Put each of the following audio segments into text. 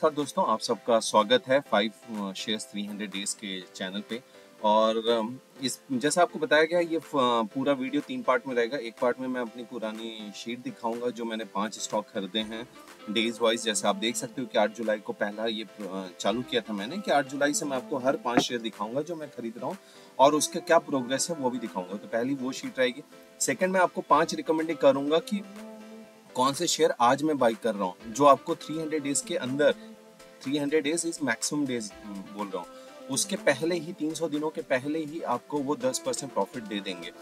नमस्कार दोस्तों, आप सबका स्वागत है five shares three hundred days के चैनल पे। और इस, जैसा आपको बताया गया, ये पूरा वीडियो तीन पार्ट में रहेगा। एक पार्ट में मैं अपनी पुरानी शीट दिखाऊँगा, जो मैंने पाँच स्टॉक खरीदे हैं डेज़ वाइज जैसे आप देख सकते हो कि आठ जुलाई को पहला ये चालू किया था मैंने कि आठ जुलाई से मैं आपको हर पाँच शेयर दिखाऊँगा जो मैं खरीद रहा हूँ। और उसका क्या प्रोग्रेस है, वो भी दिखाऊँगा। तो पहली वो शीट रहेगी। सेकेंड मैं आपको पाँच रिकमेंड करूँगा कि कौन से शेयर आज मैं बाई कर रहा हूँ, जो आपको 300 डेज़ के अंदर 300 डेज़ इज़ मैक्सिमम डेज़ बोल रहा हूँ। उसके पहले ही 300 दिनों के पहले ही आपको वो 10 परसेंट प्रॉफिट दे देंगे।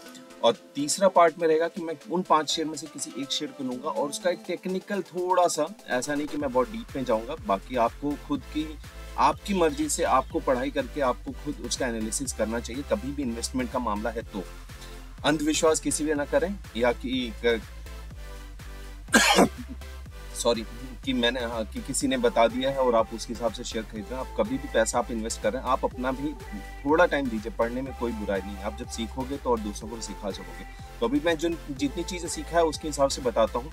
और तीसरा पार्ट में रहेगा कि मैं उन पाँच शेयर में से किसी एक शेयर को लूँगा और उसका एक टेक्निकल थोड़ा सा ऐसा नहीं कि मैं बहुत डीप में जाऊँगा, बाकी आपको खुद की, आपकी मर्ज़ी से आपको पढ़ाई करके आपको खुद उसका एनालिसिस करना चाहिए कभी भी इन्वेस्टमेंट का मामला है तो। अंधविश्वास किसी भी ना करें, या कि सॉरी कि मैंने हाँ कि किसी ने बता दिया है और आप उसके हिसाब से शेयर खरीद रहे हैं। आप कभी भी पैसा आप इन्वेस्ट कर आप अपना भी थोड़ा टाइम दीजिए, पढ़ने में कोई बुराई नहीं है। आप जब सीखोगे तो और दूसरों को भी सिखा सकोगे। तो अभी मैं जिन, जितनी चीज़ें सीखा है उसके हिसाब से बताता हूँ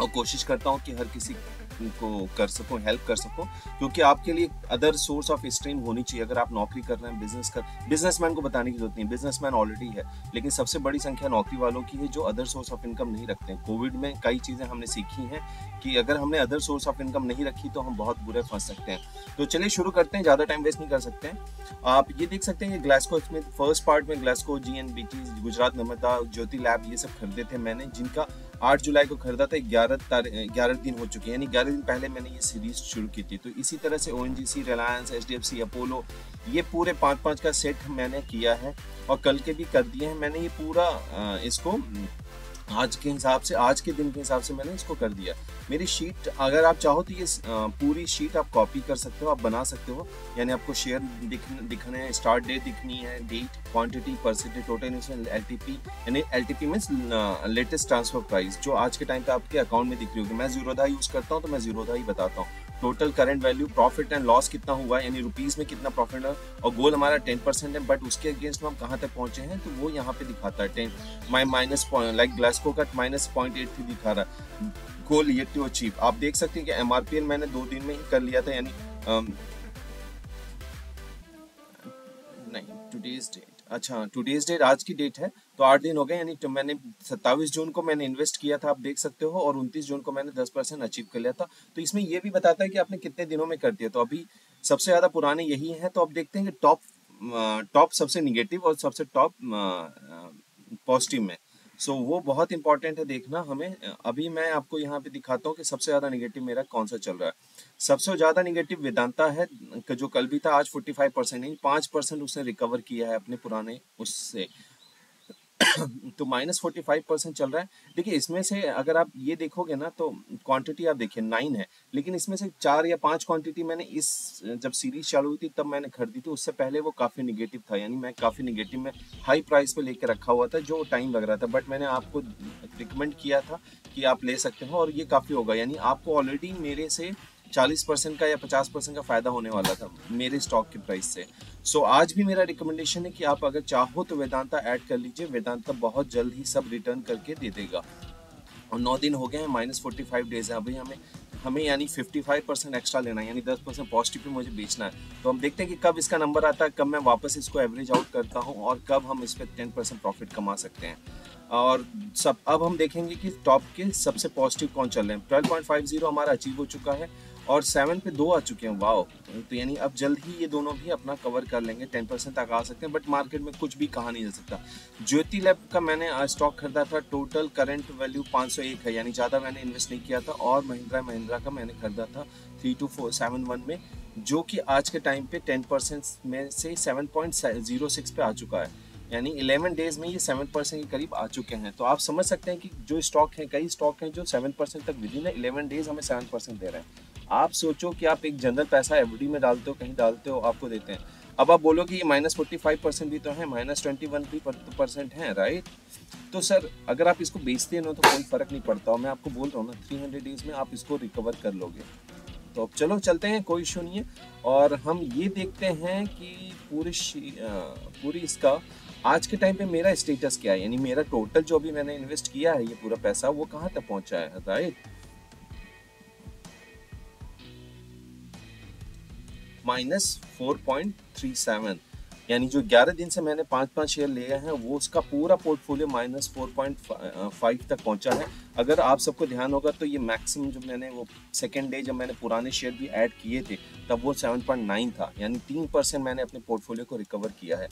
और कोशिश करता हूँ कि हर किसी को कर सको हेल्प कर सको, क्योंकि आपके लिए अदर सोर्स ऑफ़ स्ट्रीम होनी चाहिए। अगर आप नौकरी कर रहे हैं बिज़नेस कर बिजनेसमैन को बताने की ज़रूरत नहीं बिजनेसमैन ऑलरेडी है, लेकिन सबसे बड़ी संख्या नौकरी वालों की है जो अदर सोर्स ऑफ़ इनकम नहीं रखते हैं। कोविड में कई चीज़ें हमने सीखी हैं कि अगर हमने अदर सोर्स ऑफ़ इनकम नहीं रखी तो हम बहुत बुरे फंस सकते हैं। तो चलिए शुरू करते हैं, ज़्यादा टाइम वेस्ट नहीं कर सकते। हैं आप ये देख सकते हैं ग्लासको इसमें फ़र्स्ट पार्ट में Glaxo G N B T Gujarat Narmada Jyothy lab ये सब खरीदे थे मैंने, जिनका आठ जुलाई को खरीदा था, ग्यारह ग्यारह दिन हो चुके हैं, यानी ग्यारह दिन पहले मैंने ये सीरीज़ शुरू की थी। तो इसी तरह से ओ रिलायंस एच अपोलो ये पूरे पाँच पाँच का सेट मैंने किया है और कल के भी कर दिए हैं। मैंने ये पूरा इसको आज के हिसाब से, आज के दिन के हिसाब से मैंने इसको कर दिया। मेरी शीट अगर आप चाहो तो ये पूरी शीट आप कॉपी कर सकते हो, आप बना सकते हो। यानी आपको शेयर दिख, दिखने हैं स्टार्ट डेट दिखनी है date quantity percentage total L T P यानी L T P means latest transfer price जो आज के टाइम पे आपके अकाउंट में दिख रही होगी। मैं जीरोधा यूज़ करता हूँ तो मैं जीरोधा ही बताता हूँ। Total current value profit and loss कितना हुआ, यानी रुपीज़ में कितना प्रॉफिट है और गोल हमारा टेन परसेंट है बट उसके अगेंस्ट में हम कहाँ तक पहुँचे हैं तो वो यहाँ पे दिखाता है ten my minus point like Glaxo का माइनस पॉइंट एट थ्री दिखा रहा है। गोल ये टू अचीव आप देख सकते हैं कि एमआरपीएल मैंने दो दिन में ही कर लिया था, यानी नहीं टूडेज डेट अच्छा टूडेज डेट आज की डेट है। तो आठ दिन हो गए यानी तो मैंने सत्तावीस जून को मैंने इन्वेस्ट किया था आप देख सकते हो और उनतीस जून को मैंने दस परसेंट अचीव कर लिया था। तो इसमें ये भी बताता है कि आपने कितने दिनों में कर दिया। तो अभी सबसे ज़्यादा पुराने यही है तो आप देखते हैं कि टॉप टॉप सबसे निगेटिव और सबसे टॉप पॉजिटिव में। सो so, वो बहुत इंपॉर्टेंट है देखना हमें। अभी मैं आपको यहाँ पे दिखाता हूँ कि सबसे ज़्यादा निगेटिव मेरा कौन सा चल रहा है। सबसे ज़्यादा निगेटिव वेदांता है जो कल भी था आज 45 परसेंट नहीं पाँच परसेंट उसने रिकवर किया है अपने पुराने उससे। तो माइनस फोर्टी फाइव परसेंट चल रहा है। देखिए, इसमें से अगर आप ये देखोगे ना तो क्वांटिटी आप देखिए नाइन है। लेकिन इसमें से चार या पाँच क्वांटिटी मैंने इस, जब सीरीज़ चालू हुई थी, तब मैंने खरीदी थी। उससे पहले वो काफ़ी निगेटिव था, यानी मैं काफ़ी निगेटिव में हाई प्राइस पे लेके रखा हुआ था, जो टाइम लग रहा था। बट मैंने आपको रिकमेंड किया था कि आप ले सकते हो, और ये काफ़ी होगा। यानी आपको ऑलरेडी मेरे से चालीस परसेंट का या पचास परसेंट का फ़ायदा होने वाला था मेरे स्टॉक के प्राइस से। सो so, आज भी मेरा रिकमेंडेशन है कि आप अगर चाहो तो वेदांता ऐड कर लीजिए। वेदांता बहुत जल्द ही सब रिटर्न करके दे देगा। और नौ दिन हो गए हैं माइनस फोर्टी फाइव डेज़ है। अभी हमें हमें यानी 55 परसेंट एक्स्ट्रा लेना है यानी 10 परसेंट पॉजिटिव पे मुझे बेचना है। तो हम देखते हैं कि कब इसका नंबर आता है कब मैं वापस इसको एवरेज आउट करता हूँ और कब हम इस पर टेन परसेंट प्रॉफिट कमा सकते हैं। और सब अब हम देखेंगे कि टॉप के सबसे पॉजिटिव कौन चल रहे हैं। ट्वेल्व पॉइंट फाइव ज़ीरो हमारा अचीव हो चुका है। और सेवन पे दो आ चुके हैं। वाओ तो यानी अब जल्द ही ये दोनों भी अपना कवर कर लेंगे। टेन परसेंट तक आ सकते हैं बट मार्केट में कुछ भी कहा नहीं जा सकता। ज्योति लैब का मैंने स्टॉक खरीदा था। टोटल करंट वैल्यू 501 है। यानी ज़्यादा मैंने इन्वेस्ट नहीं किया था और महिंद्रा महिंद्रा का मैंने खरीदा था three two four seven one में, जो कि आज के टाइम पे टेन परसेंट में से सेवन पॉइंट ज़ीरो सिक्स पे आ चुका है। यानी 11 डेज़ में ये 7 परसेंट के करीब आ चुके हैं। तो आप समझ सकते हैं कि जो स्टॉक हैं, कई स्टॉक हैं जो 7 परसेंट तक विद इन 11 डेज़ हमें 7 परसेंट दे रहे हैं। आप सोचो कि आप एक जनरल पैसा एफ़ में डालते हो, कहीं डालते हो, आपको देते हैं। अब आप बोलो कि ये माइनस फोर्टी फाइव परसेंट भी तो है माइनस ट्वेंटी वन भी परसेंट है राइट तो सर, अगर आप इसको बेचते हैं ना तो कोई फ़र्क नहीं पड़ता। मैं आपको बोल रहा हूँ ना थ्री हंड्रेड डेज़ में आप इसको रिकवर कर लोगे। तो अब चलो, चलते हैं, कोई इशू नहीं है। और हम ये देखते हैं कि पूरी पूरी इसका, आज के टाइम पे मेरा स्टेटस क्या है? यानी मेरा टोटल जो भी मैंने इन्वेस्ट किया है, ये पूरा पैसा, वो कहाँ तक पहुँचा है right minus four point three seven यानी जो 11 दिन से मैंने पाँच पाँच शेयर लिए हैं वो उसका पूरा portfolio minus four point five तक पहुँचा है। अगर आप सबको ध्यान होगा तो ये मैक्सिमम जो मैंने वो सेकेंड डे जब मैंने पुराने शेयर भी ऐड किए थे तब वो सेवन पॉइंट नाइन था। यानी तीन परसेंट मैंने अपने पोर्टफोलियो को रिकवर किया है।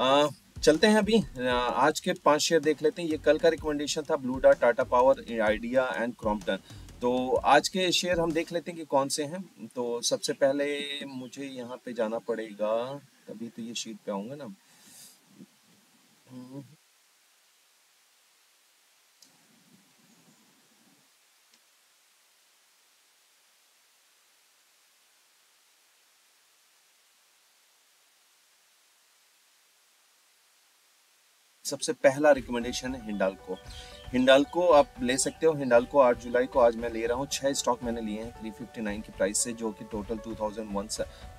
आ, चलते हैं अभी। आज के पाँच शेयर देख लेते हैं। ये कल का रिकमेंडेशन था Blue Dart Tata power idea and Crompton तो आज के शेयर हम देख लेते हैं कि कौन से हैं। तो सबसे पहले मुझे यहाँ पे जाना पड़ेगा। तभी तो ये शीट पे आऊँगा ना। सबसे पहला रिकमेंडेशन है हिंडालको हिंडालको आप ले सकते हो। हिंडालको आठ जुलाई को आज मैं ले रहा हूँ। छह स्टॉक मैंने लिए हैं थ्री फिफ्टी नाइन की प्राइस से, जो कि total two thousand one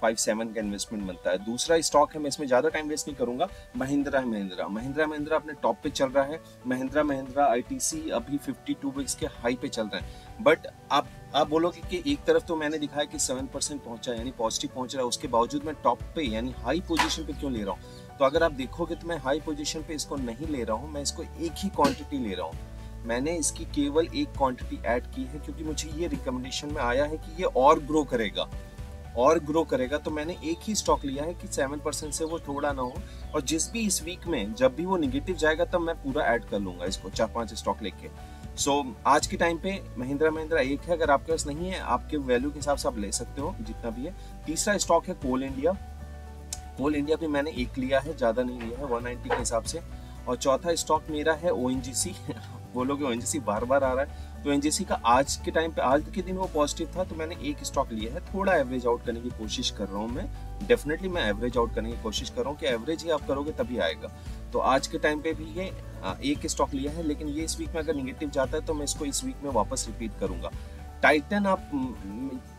five seven का इन्वेस्टमेंट बनता है। दूसरा स्टॉक है, मैं इसमें ज़्यादा टाइम वेस्ट नहीं करूँगा। महिंद्रा महिंद्रा। महिंद्रा महिंद्रा अपने टॉप पे चल रहा है। महिंद्रा महिंद्रा आई अभी फिफ्टी टू के हाई पे चल रहे हैं। बट आप आप बोलोगे कि एक तरफ़ तो मैंने दिखाया कि सेवन परसेंट पहुँचा, यानी पॉजिटिव पहुँच रहा है। उसके बावजूद मैं टॉप पे, यानी हाई पोजीशन पे क्यों ले रहा हूँ? तो अगर आप देखोगे तो मैं हाई पोजीशन पे इसको नहीं ले रहा हूँ मैं इसको एक ही क्वांटिटी ले रहा हूँ। मैंने इसकी केवल एक क्वांटिटी ऐड की है क्योंकि मुझे ये रिकमेंडेशन में आया है कि ये और ग्रो करेगा। और ग्रो करेगा तो मैंने एक ही स्टॉक लिया है कि सेवन परसेंट से वो थोड़ा ना हो और जिस भी इस वीक में जब भी वो निगेटिव जाएगा तब मैं पूरा ऐड कर लूँगा इसको चार पाँच स्टॉक लेके। सो so, आज के टाइम पे महिंद्रा महिंद्रा एक है अगर आपके पास नहीं है आपके वैल्यू के हिसाब से आप ले सकते हो जितना भी है। तीसरा स्टॉक है कोल इंडिया। कोल इंडिया पे मैंने एक लिया है, ज़्यादा नहीं लिया है 190 के हिसाब से। और चौथा स्टॉक मेरा है ONGC बोलोगे ओ बार बार आ रहा है। तो एन का आज के टाइम पे, आज के दिन वो पॉजिटिव था तो मैंने एक स्टॉक लिया है। थोड़ा एवरेज आउट करने की कोशिश कर रहा हूँ मैं। डेफिनेटली मैं एवरेज आउट करने की कोशिश कर रहा हूँ कि एवरेज ही आप करोगे तभी आएगा। तो आज के टाइम पे भी ये एक स्टॉक लिया है, लेकिन ये इस वीक में अगर निगेटिव जाता है तो मैं इसको इस वीक में वापस रिपीट करूँगा। टाइटन आप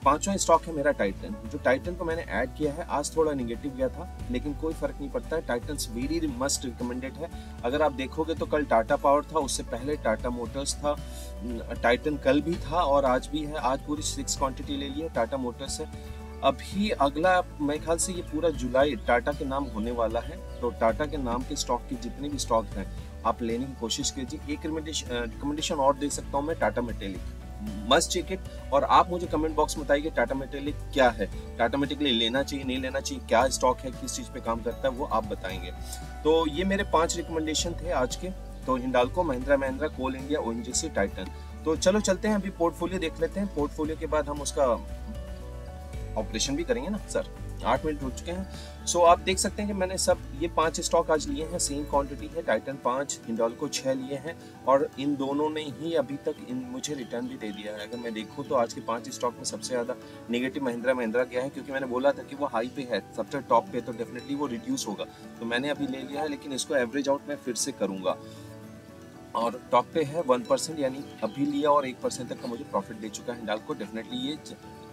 पांचवा स्टॉक है मेरा टाइटन जो टाइटन को मैंने ऐड किया है, आज थोड़ा निगेटिव गया था, लेकिन कोई फ़र्क नहीं पड़ता है। टाइटन वेरी मस्ट रिकमेंडेड है। अगर आप देखोगे तो कल टाटा पावर था, उससे पहले टाटा मोटर्स था टाइटन कल भी था और आज भी है। आज पूरी सिक्स क्वांटिटी ले ली है टाटा मोटर्स है अभी अगला, मेरे ख्याल से ये पूरा जुलाई टाटा के नाम होने वाला है। तो टाटा के नाम के स्टॉक के जितने भी स्टॉक हैं, आप लेने की कोशिश कीजिए। एक रिकमेंडेशन और दे सकता हूँ मैं Tata Metaliks must check it. और आप मुझे कमेंट बॉक्स में बताइए टाटा मेटेलिक क्या है। टाटा मेटेरियल लेना चाहिए, नहीं लेना चाहिए, क्या स्टॉक है, किस चीज़ पे काम करता है, वो आप बताएँगे। तो ये मेरे पाँच रिकमेंडेशन थे आज के। तो हिंडालको, महिंद्रा महिंद्रा, कोल इंडिया ओ टाइटन। तो चलो चलते हैं, अभी पोर्टफोलियो देख लेते हैं। पोर्टफोलियो के बाद हम उसका ऑपरेशन भी करेंगे ना सर आठ मिनट हो चुके हैं। सो आप देख सकते हैं कि मैंने सब ये पाँच स्टॉक आज लिए हैं सेम क्वांटिटी है टाइटन पाँच हिंडोल्को छह लिए हैं और इन दोनों ने ही अभी तक इन मुझे रिटर्न भी दे दिया है। अगर मैं देखूँ तो आज के पाँच स्टॉक में सबसे ज़्यादा नेगेटिव महिंद्रा महिंद्रा गया है क्योंकि मैंने बोला था कि वो हाई पे है, सबसे टॉप पे तो डेफिनेटली वो रिड्यूस होगा। तो मैंने अभी ले लिया है, लेकिन इसको एवरेज आउट मैं फिर से करूँगा। और टॉप पे है वन परसेंट यानी अभी लिया और एक परसेंट तक का मुझे प्रॉफिट दे चुका है। हिंडाल को डेफिनेटली ये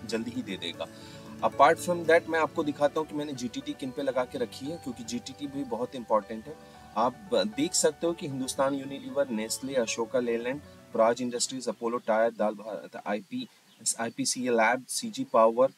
जल्दी ही दे देगा। अपार्ट फ्रॉम दैट मैं आपको दिखाता हूँ कि मैंने जी किन पे लगा के रखी है, क्योंकि जी भी बहुत इंपॉर्टेंट है। आप देख सकते हो कि Hindustan Unilever Nestle Ashoka Leyland Praj industries Apollo tyre dal Bharat I P lab C power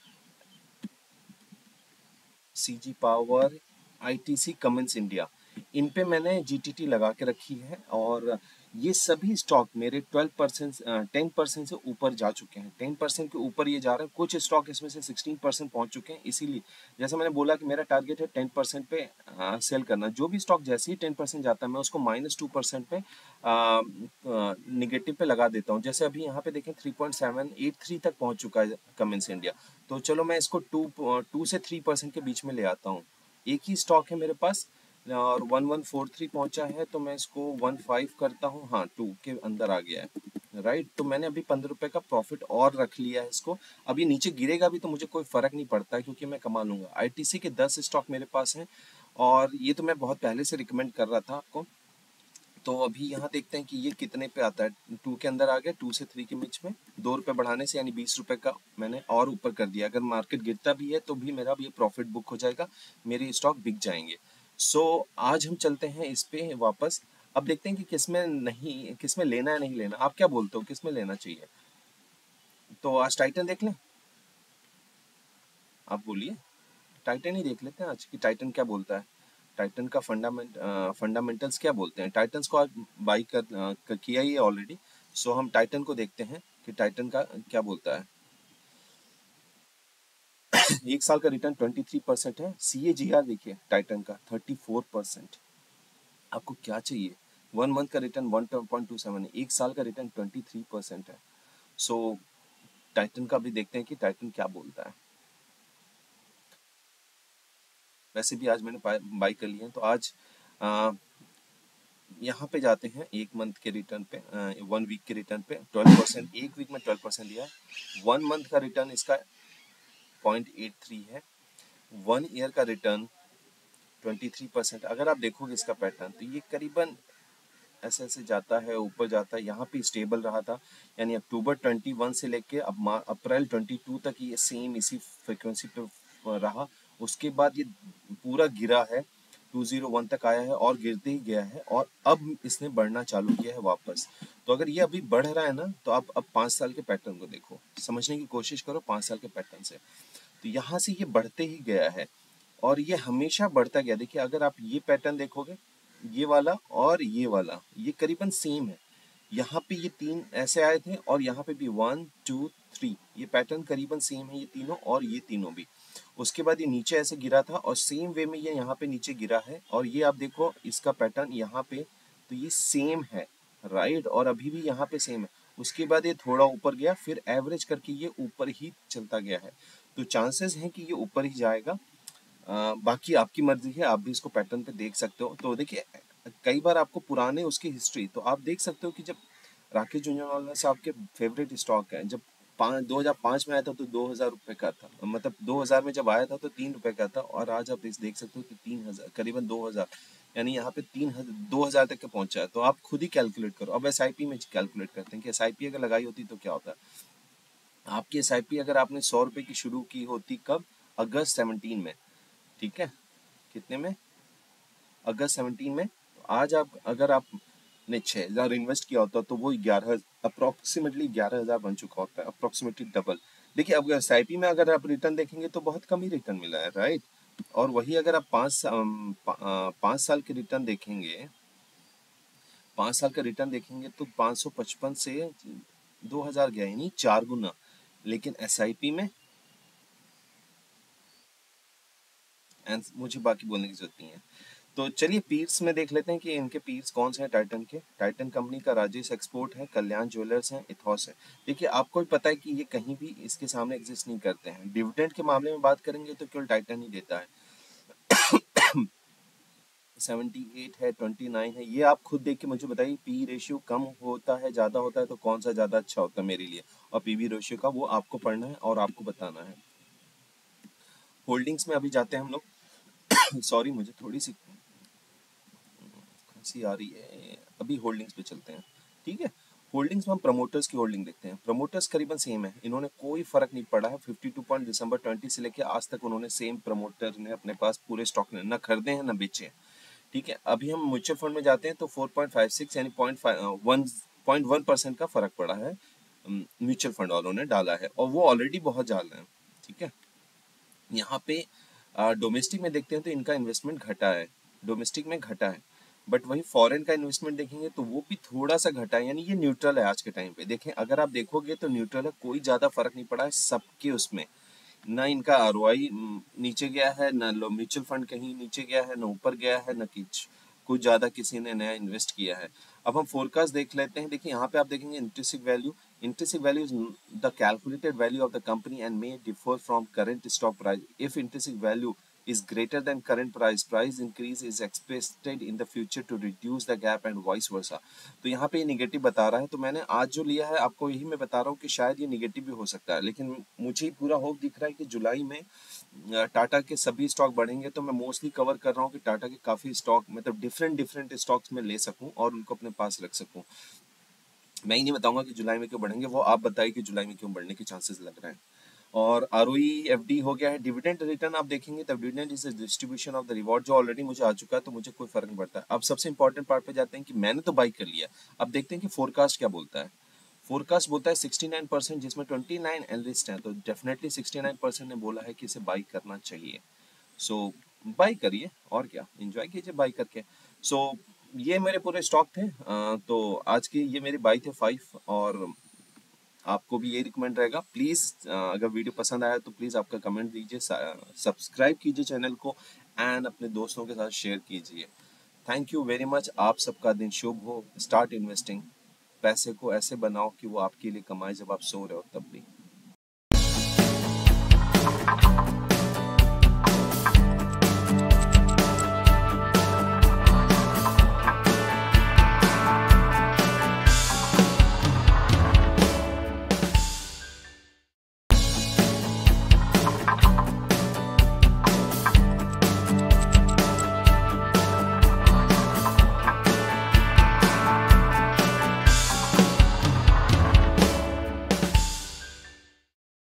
C G power I T C Cummins India इन पे मैंने जी लगा के रखी है और ये सभी स्टॉक मेरे 12 परसेंट टेन परसेंट से ऊपर जा चुके हैं। 10 परसेंट के ऊपर ये जा रहे हैं। कुछ स्टॉक इसमें से 16 परसेंट पहुँच चुके हैं। इसीलिए जैसे मैंने बोला कि मेरा टारगेट है 10 परसेंट पे आ, सेल करना। जो भी स्टॉक जैसे ही 10 परसेंट जाता है मैं उसको माइनस टू परसेंट पे निगेटिव पे लगा देता हूँ। जैसे अभी यहाँ पे देखें थ्री तक पहुँच चुका है कमेंस इंडिया तो चलो मैं इसको टू टू से थ्री के बीच में ले आता हूँ। एक ही स्टॉक है मेरे पास। और वन वन फोर थ्री पहुँचा है तो मैं इसको वन फाइव करता हूँ। हाँ टू के अंदर आ गया है। राइट तो मैंने अभी पंद्रह रुपए का प्रॉफिट और रख लिया है इसको। अभी नीचे गिरेगा भी तो मुझे कोई फ़र्क नहीं पड़ता, क्योंकि मैं कमा लूँगा। आईटीसी के दस स्टॉक मेरे पास हैं, और ये तो मैं बहुत पहले से रिकमेंड कर रहा था आपको। तो अभी यहाँ देखते हैं कि ये कितने पे आता है। टू के अंदर आ गया टू से थ्री के बीच में। दो रुपए बढ़ाने से, यानी बीस रुपए का मैंने और ऊपर कर दिया। अगर मार्केट गिरता भी है तो भी मेरा भी प्रॉफिट बुक हो जाएगा। मेरे स्टॉक बिक जाएँगे। सो so, आज हम चलते हैं इस पे वापस। अब देखते हैं कि किसमें नहीं किसमें लेना है नहीं लेना। आप क्या बोलते हो? किसमें लेना चाहिए? तो आज टाइटन देख लें। आप बोलिए। टाइटन ही देख लेते हैं आज की टाइटन क्या बोलता है। टाइटन का फंडामेंट फंडामेंटल्स क्या बोलते हैं? टाइटन्स को आज बाई कर, कर किया ही है ऑलरेडी सो so, हम टाइटन को देखते हैं कि टाइटन का क्या बोलता है। एक साल का रिटर्न 23 परसेंट है। सी ए जी आर देखिए टाइटन का 34 परसेंट आपको क्या चाहिए? वन मंथ का return one point two seven है। एक साल का रिटर्न 23 परसेंट है। सो so, टाइटन का भी देखते हैं कि टाइटन क्या बोलता है। वैसे भी आज मैंने बाई कर लिया तो आज आ, यहाँ पे जाते हैं एक मंथ के रिटर्न पे वन वीक के रिटर्न पे। ट्वेल्व परसेंट एक वीक में ट्वेल्व परसेंट दिया है। वन मंथ का रिटर्न इसका पॉइंट एट थ्री है। वन ईयर का रिटर्न ट्वेंटी थ्री परसेंट अगर आप देखोगे इसका पैटर्न तो ये करीबन ऐसे ऐसे जाता है, ऊपर जाता है, यहाँ पे स्टेबल रहा था। यानी अक्टूबर 21 से लेके अब अप्रैल 22 तक ये सेम इसी फ्रिक्वेंसी पे रहा। उसके बाद ये पूरा गिरा है 201 तक आया है और गिरते ही गया है और अब इसने बढ़ना चालू किया है वापस। तो अगर ये अभी बढ़ रहा है ना तो आप अब पाँच साल के पैटर्न को देखो। समझने की कोशिश करो पाँच साल के पैटर्न से। तो यहाँ से ये बढ़ते ही गया है और ये हमेशा बढ़ता गया। देखिए, अगर आप ये पैटर्न देखोगे, ये वाला और ये वाला, ये करीबन सेम है। यहाँ पे ये तीन ऐसे आए थे और यहाँ पे भी वन टू थ्री ये पैटर्न करीबन सेम है ये तीनों और ये तीनों भी। उसके बाद ये नीचे ऐसे गिरा था और सेम वे में ये यहाँ पे नीचे गिरा है और ये आप देखो, इसका पैटर्न यहाँ पे तो ये सेम है। राइट और अभी भी यहाँ पे सेम है। उसके बाद ये थोड़ा ऊपर गया फिर एवरेज करके ये ऊपर ही चलता गया है। तो चांसेस हैं कि ये ऊपर ही जाएगा। आ, बाकी आपकी मर्ज़ी है आप भी इसको पैटर्न पे देख सकते हो। तो देखिए कई बार आपको पुराने उसकी हिस्ट्री तो आप देख सकते हो कि जब राकेश जुंजनवाला साहब के फेवरेट स्टॉक है जब दो हज़ार पाँच में आया था तो दो हज़ार रुपए का था। मतलब दो हज़ार में जब आया था तो तीन रुपए का था और आज आप देख सकते हो कि तीन हज़ार करीबन दो हज़ार। यानी यहाँ पे तीन हज़ार दो हज़ार तक का पहुँचा है तो आप खुद ही कैलकुलेट करो। अब एस में कैलकुलेट करते हैं कि एस अगर लगाई होती तो क्या होता? आपकी एस अगर आपने सौ रुपए की शुरू की होती कब? अगस्त सेवनटीन में। ठीक है? कितने में? अगस्त सेवनटीन में। तो आज आप, अगर आप ने छह हज़ार इन्वेस्ट किया होता तो वो ग्यारह अप्रोक्सीमेटली ग्यारह हज़ार बन चुका होता है अप्रोक्सीमेटली डबल देखिए, अब एस में अगर आप रिटर्न देखेंगे तो बहुत कम ही रिटर्न मिला है राइट और वही अगर आप पाँच पाँच साल के रिटर्न देखेंगे, पाँच साल का रिटर्न देखेंगे तो पाँच सौ पचपन से दो हज़ार गया, यानी चार गुना। लेकिन एसआईपी में मुझे बाकी बोलने की ज़रूरत नहीं है। तो चलिए पीर्स में देख लेते हैं कि इनके पीर्स कौन से हैं टाइटन के। टाइटन कंपनी का राजेश एक्सपोर्ट है, कल्याण ज्वेलर्स है, इथॉस है। देखिए, आपको भी पता है कि ये कहीं भी इसके सामने एग्जिस्ट नहीं करते हैं। डिविडेंड के मामले में बात करेंगे तो केवल टाइटन ही देता है। 78 है 29 है, ये आप खुद देख के मुझे बताइए, पी रेशियो कम होता है, ज़्यादा होता है तो कौन सा ज़्यादा अच्छा होता है मेरे लिए? और पीवी रेशियो का वो आपको पढ़ना है और आपको बताना है। होल्डिंग्स में अभी जाते हैं हम लोग। सॉरी, मुझे थोड़ी सी सी आ रही है, अभी होल्डिंग्स पे चलते हैं, ठीक है? होल्डिंग्स में हम प्रमोटर्स की होल्डिंग देखते हैं। प्रमोटर्स करीबन सेम है, इन्होंने कोई फ़र्क नहीं पड़ा है। 52 पॉइंट दिसंबर 20 से लेकर आज तक उन्होंने सेम प्रमोटर ने अपने पास पूरे स्टॉक ने, न खरीदे हैं, न बेचे हैं, ठीक है? अभी हम म्यूचुअल फंड में जाते हैं तो 4.56 यानी पॉइंट परसेंट का फ़र्क पड़ा है म्यूचुअल फंड वालों ने डाला है, और वो ऑलरेडी बहुत ज़्यादा है, ठीक है? यहाँ पे डोमेस्टिक में देखते हैं तो इनका इन्वेस्टमेंट घटा है डोमेस्टिक में घटा है। बट वही फॉरेन का इन्वेस्टमेंट देखेंगे तो वो भी थोड़ा सा घटा है, यानी ये न्यूट्रल है आज के टाइम पे। देखें, अगर आप देखोगे तो न्यूट्रल है, कोई ज़्यादा फ़र्क नहीं पड़ा है सबके उसमें। न इनका आरओआई नीचे गया है, न म्यूचुअल फंड कहीं नीचे गया है, न ऊपर गया है, न कुछ कुछ ज़्यादा किसी ने नया इन्वेस्ट किया है। अब हम फोरकास्ट देख लेते हैं। देखिए, यहाँ पे आप देखेंगे intrinsic value intrinsic value is the calculated value of the company and may differ from current stock price if intrinsic value is greater than current price price increase is expected in the future to reduce the gap and vice versa. तो यहाँ पे negative बता रहा है तो मैंने आज जो लिया है, आपको यही मैं बता रहा हूँ कि शायद ये निगेटिव भी हो सकता है, लेकिन मुझे पूरा होप दिख रहा है कि जुलाई में टाटा के सभी स्टॉक बढ़ेंगे तो मैं मोस्टली कवर कर रहा हूँ कि टाटा के काफ़ी स्टॉक मतलब डिफरेंट डिफरेंट स्टॉक्स में ले सकूँ और उनको अपने पास रख सकूँ। मैं ही नहीं बताऊँगा कि जुलाई में क्यों बढ़ेंगे, वो आप बताइए कि जुलाई में क्यों बढ़ने के चांसेस लग रहे हैं। और आर एफ़ डी हो गया है डिविडेंड रिटर्न आप देखेंगे तब dividend is distribution of the reward जो ऑलरेडी मुझे आ चुका है तो मुझे कोई फ़र्क नहीं पड़ता। अब सबसे इंपॉर्टेंट पार्ट पे जाते हैं कि मैंने तो बाई कर लिया। अब देखते हैं कि फोरकास्ट क्या बोलता है। फोरकास्ट बोलता है 69 परसेंट जिसमें 29 एनालिस्ट हैं तो डेफिनेटली 69 परसेंट ने बोला है कि इसे बाई करना चाहिए। सो बाई करिए और क्या? इंजॉय कीजिए बाई करके। सो so, ये मेरे पूरे स्टॉक थे तो आज की ये मेरी बाई थे फाइव और आपको भी ये रिकमेंड रहेगा। प्लीज़ अगर वीडियो पसंद आया तो प्लीज़ आपका कमेंट दीजिए सब्सक्राइब कीजिए चैनल को एंड अपने दोस्तों के साथ शेयर कीजिए। थैंक यू वेरी मच आप सबका दिन शुभ हो। स्टार्ट इन्वेस्टिंग पैसे को ऐसे बनाओ कि वो आपके लिए कमाए जब आप सो रहे हो तब भी।